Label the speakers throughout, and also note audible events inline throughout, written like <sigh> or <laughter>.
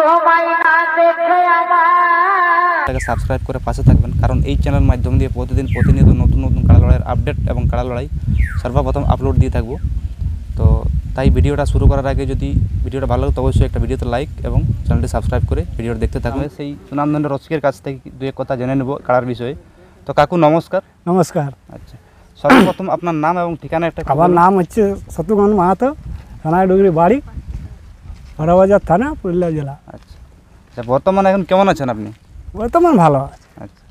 Speaker 1: তোমায় না দেখে আমার
Speaker 2: তাকে সাবস্ক্রাইব করে পাশে থাকবেন কারণ এই চ্যানেল মাধ্যম দিয়ে প্রতিদিন প্রতিনিয়ত নতুন নতুন কাড়া লড়াইয়ের আপডেট এবং কাড়া লড়াই সর্বপ্রথম আপলোড দিয়ে থাকবো তো তাই ভিডিওটা শুরু করার আগে যদি ভিডিওটা ভালো লাগে তো অবশ্যই একটা ভিডিওতে লাইক এবং চ্যানেলটি সাবস্ক্রাইব করে ভিডিওটা দেখতে থাকবে সেই সুনামধন্য রসিকের কাছ থেকে দু এক কথা জেনে নেব কাড়ার বিষয়ে তো কাকু নমস্কার
Speaker 3: নমস্কার
Speaker 2: আচ্ছা সর্বপ্রথম আপনার নাম এবং ঠিকানা একটা একটু
Speaker 3: আমার
Speaker 2: বলুন।
Speaker 3: নাম হচ্ছে শত্রুঘ্ন মাহাতো থানাডুগরি বাড়ি বড়বাজার থানা পুরুলিয়া জেলা।
Speaker 2: আচ্ছা। আচ্ছা বর্তমানে এখন কেমন আছেন আপনি?
Speaker 3: বর্তমান ভালো আছে।
Speaker 2: আচ্ছা।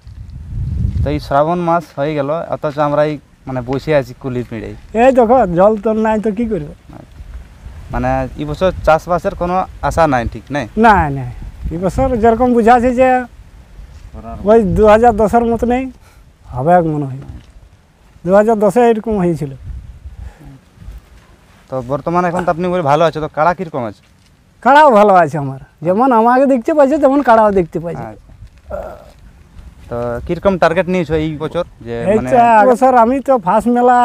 Speaker 2: তো এই শ্রাবণ মাস হয়ে গেল অথচ আমরা এই মানে বসে আছি কুলির পিঁড়ে
Speaker 3: এই দেখো জল তো নাই তো কি করবে?
Speaker 2: মানে এই বছর চাষবাসের কোনো আশা নাই ঠিক নাই?
Speaker 3: না না এই বছর যেরকম বুঝাছে যে ওই দু হাজার দশের মতো নেই হবে এক মনে হয়। দু হাজার দশে এরকম হয়েছিল।
Speaker 2: তো বর্তমানে এখন তো আপনি বলে ভালো আছে তো কাড়া কীরকম আছে?
Speaker 3: কাড়াও ভালো আছে আমার। যেমন আমাকে দেখতে পাইছে তেমন কাড়াও দেখতে পাইছে।
Speaker 2: আচ্ছা। তো কীরকম টার্গেট নিয়েছো এই বছর? যে মানে
Speaker 3: বছর আমি তো ফার্স্ট মেলা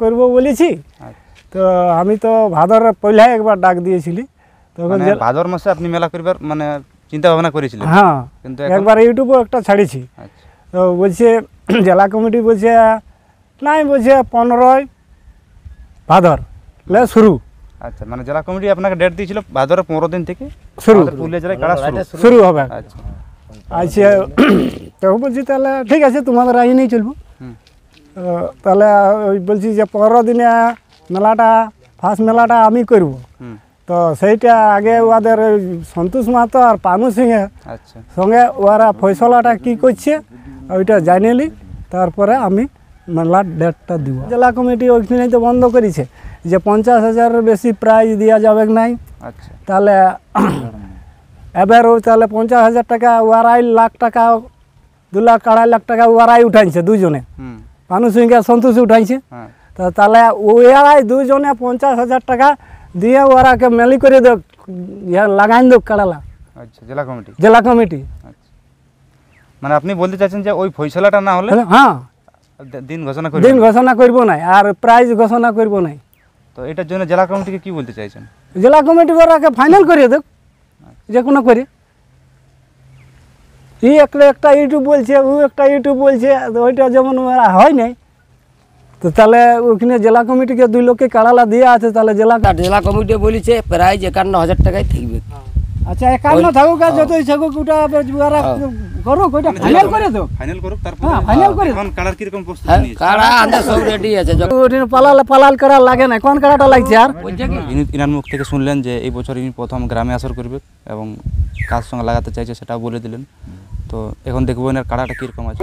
Speaker 3: করব বলেছি।
Speaker 2: আচ্ছা,
Speaker 3: তো আমি তো ভাদর পয়লা একবার ডাক দিয়েছিলি। তখন
Speaker 2: মানে ভাদর মাসে আপনি মেলা করবার মানে চিন্তা ভাবনা করেছিলেন?
Speaker 3: হ্যাঁ।
Speaker 2: কিন্তু
Speaker 3: একবার ইউটিউবেও একটা ছাড়িছি।
Speaker 2: আচ্ছা।
Speaker 3: তো বলছে <clears throat> জেলা কমিটি বলছে নাই বলছে পনেরোই ভাদর। লে শুরু।
Speaker 2: আচ্ছা মানে জেলা কমিটি আপনাকে ডেট দিয়েছিল ভাদরের পনেরো দিন থেকে
Speaker 3: শুরু।
Speaker 2: আমাদের পুরুলিয়া জেলায় কাড়া শুরু?
Speaker 3: শুরু হবে।
Speaker 2: আচ্ছা।
Speaker 3: আচ্ছা তো বলছি তাহলে ঠিক আছে তোমাদের আই নিয়ে চলবো।
Speaker 2: হুম।
Speaker 3: তো তাহলে ওই বলছি যে পনেরো দিনে মেলাটা ফার্স্ট মেলাটা আমি করব।
Speaker 2: হুম।
Speaker 3: তো সেইটা আগে ওদের ওই সন্তোষ মাহাতো আর পানু সিংহে।
Speaker 2: আচ্ছা।
Speaker 3: সঙ্গে ওরা ফয়সলাটা কি করছে ওইটা জানিয়ে তারপরে আমি মেলার ডেটটা দিব। জেলা কমিটি ওইখানে তো বন্ধ করেছে যে পঞ্চাশ হাজারের বেশি প্রাইজ দেওয়া যাবে নাই।
Speaker 2: আচ্ছা।
Speaker 3: তাহলে <clears throat> এবার তাহলে পঞ্চাশ হাজার টাকা ও আড়াই লাখ টাকা দু লাখ আড়াই লাখ টাকা ও আড়াই উঠাইছে দুজনে। পানু সিংকে সন্তোষ উঠাইছে।
Speaker 2: হ্যাঁ।
Speaker 3: তো তাহলে ওই আড়াই দুজনে পঞ্চাশ হাজার টাকা দিয়ে ওরাকে মেলি করে দে লাগাই দো কাড়ালা
Speaker 2: আচ্ছা জেলা কমিটি?
Speaker 3: জেলা কমিটি।
Speaker 2: আচ্ছা। মানে আপনি বলতে চাচ্ছেন যে ওই ফয়সলাটা না হলে?
Speaker 3: হ্যাঁ।
Speaker 2: দিন ঘোষণা করে
Speaker 3: দিন ঘোষণা করব নাই আর প্রাইজ ঘোষণা করব নাই।
Speaker 2: তো এটার জন্য জেলা কমিটিকে কি বলতে চাইছেন?
Speaker 3: জেলা কমিটি ওরাকে ফাইনাল করে দেব যে কোনো করে ই একটা একটা ইউটিউব বলছে ও একটা ইউটিউব বলছে তো ওইটা যেমন হয় নাই তো তাহলে ওখানে জেলা কমিটিকে দুই লোককে কাড়ালা দিয়ে আছে তাহলে জেলা
Speaker 4: জেলা কমিটি বলেছে প্রাইজ একান্ন হাজার টাকায় থাকবে।
Speaker 3: আচ্ছা একান্ন থাকুক আর যতই থাকুক ওটা ওরা করুক ওইটা ফাইনাল করে দেব।
Speaker 2: ফাইনাল করুক তারপর
Speaker 3: হ্যাঁ ফাইনাল করে
Speaker 2: এখন কালার কীরকম প্রস্তুতি
Speaker 4: হ্যাঁ
Speaker 2: নিয়েছে?
Speaker 4: কাড়া আনতে সব রেডি আছে যখন
Speaker 3: পালাল পালাল করা লাগে না কোন কাড়াটা লাগছে আর?
Speaker 2: ইনি ইনার মুখ থেকে শুনলেন যে এই বছর ইনি প্রথম গ্রামে আসর করবে এবং কার সঙ্গে লাগাতে চাইছে সেটাও বলে দিলেন। তো এখন দেখব এনার কাড়াটা কীরকম আছে।